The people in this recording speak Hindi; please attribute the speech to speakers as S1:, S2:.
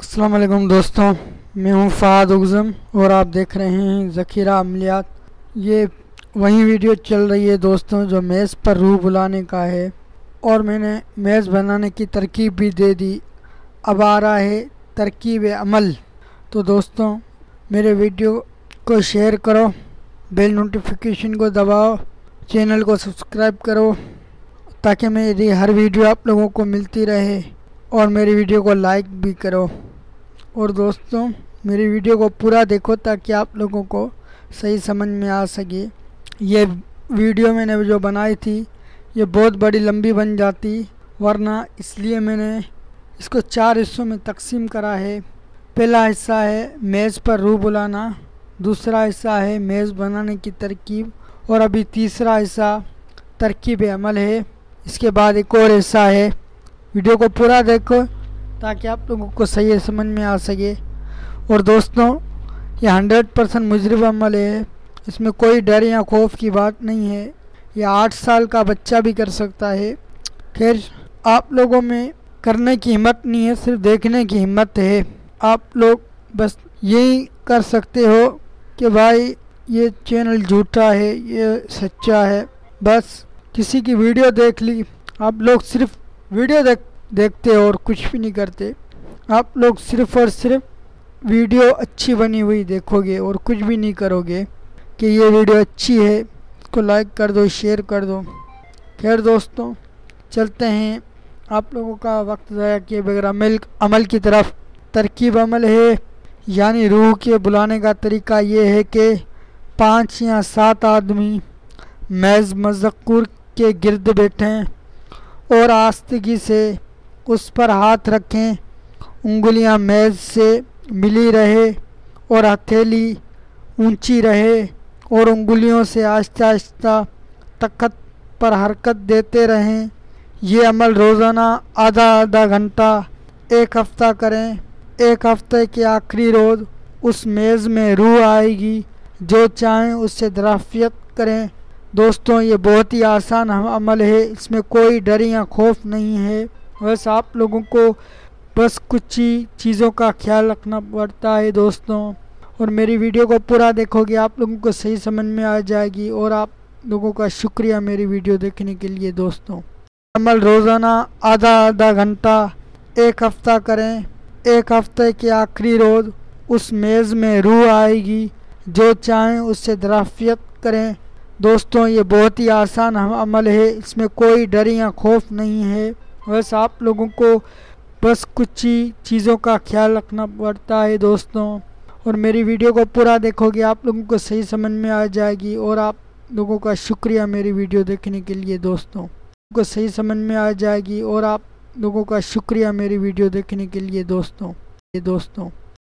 S1: वालेकुम दोस्तों। मैं हूँ फ़ाद उगज़म और आप देख रहे हैं ज़ख़ीरा अमलियात। ये वही वीडियो चल रही है दोस्तों, जो मेज़ पर रूह बुलाने का है। और मैंने मेज़ बनाने की तरकीब भी दे दी। अब आ रहा है तरकीब अमल। तो दोस्तों, मेरे वीडियो को शेयर करो, बेल नोटिफिकेशन को दबाओ, चैनल को सब्सक्राइब करो, ताकि मेरी हर वीडियो आप लोगों को मिलती रहे। और मेरी वीडियो को लाइक भी करो। और दोस्तों, मेरी वीडियो को पूरा देखो ताकि आप लोगों को सही समझ में आ सके। ये वीडियो मैंने जो बनाई थी, ये बहुत बड़ी लंबी बन जाती, वरना इसलिए मैंने इसको चार हिस्सों में तकसीम करा है। पहला हिस्सा है मेज़ पर रू बुलाना, दूसरा हिस्सा है मेज़ बनाने की तरकीब, और अभी तीसरा हिस्सा तरकीब अमल है। इसके बाद एक और हिस्सा है। वीडियो को पूरा देखो। ताकि आप लोगों को सही समझ में आ सके। और दोस्तों, ये हंड्रेड परसेंट मुजरब अमल है। इसमें कोई डर या खौफ की बात नहीं है। ये आठ साल का बच्चा भी कर सकता है। खैर, आप लोगों में करने की हिम्मत नहीं है, सिर्फ़ देखने की हिम्मत है। आप लोग बस यही कर सकते हो कि भाई, ये चैनल झूठा है, ये सच्चा है। बस किसी की वीडियो देख ली। आप लोग सिर्फ़ वीडियो देख देखते और कुछ भी नहीं करते। आप लोग सिर्फ़ और सिर्फ़ वीडियो अच्छी बनी हुई देखोगे और कुछ भी नहीं करोगे कि ये वीडियो अच्छी है, इसको लाइक कर दो शेयर कर दो। खैर दोस्तों, चलते हैं। आप लोगों का वक्त ज़ाया किए बगैर अमल अमल की तरफ़ तरकीब अमल है। यानी रूह के बुलाने का तरीका ये है कि पाँच या सात आदमी मैज़ मज़क्र के गिरद बैठें और आस्तगी से उस पर हाथ रखें। उंगलियाँ मेज़ से मिली रहे और हथेली ऊँची रहे और उंगलियों से आहिस्ता आहिस्ता तखत पर हरकत देते रहें। ये अमल रोज़ाना आधा आधा घंटा, एक हफ़्ता करें। एक हफ़्ते के आखिरी रोज़ उस मेज़ में रूह आएगी। जो चाहें उससे दराफियत करें। दोस्तों, ये बहुत ही आसान अमल है। इसमें कोई डर या खौफ नहीं है। बस आप लोगों को बस कुछ ही चीज़ों का ख्याल रखना पड़ता है दोस्तों। और मेरी वीडियो को पूरा देखोगे, आप लोगों को सही समझ में आ जाएगी। और आप लोगों का शुक्रिया मेरी वीडियो देखने के लिए दोस्तों। अमल रोज़ाना आधा आधा घंटा एक हफ़्ता करें। एक हफ़्ते के आखिरी रोज़ उस मेज़ में रूह आएगी। जो चाहें उससे दराफियत करें। दोस्तों, ये बहुत ही आसान अमल है। इसमें कोई डर या खौफ नहीं है। बस आप लोगों को बस कुछ ही चीज़ों का ख्याल रखना पड़ता है दोस्तों। और मेरी वीडियो को पूरा देखोगे, आप लोगों को सही समझ में आ जाएगी। और आप लोगों का शुक्रिया मेरी वीडियो देखने के लिए दोस्तों। को सही समझ में आ जाएगी और आप लोगों का शुक्रिया मेरी वीडियो देखने के लिए दोस्तों। ये दोस्तों।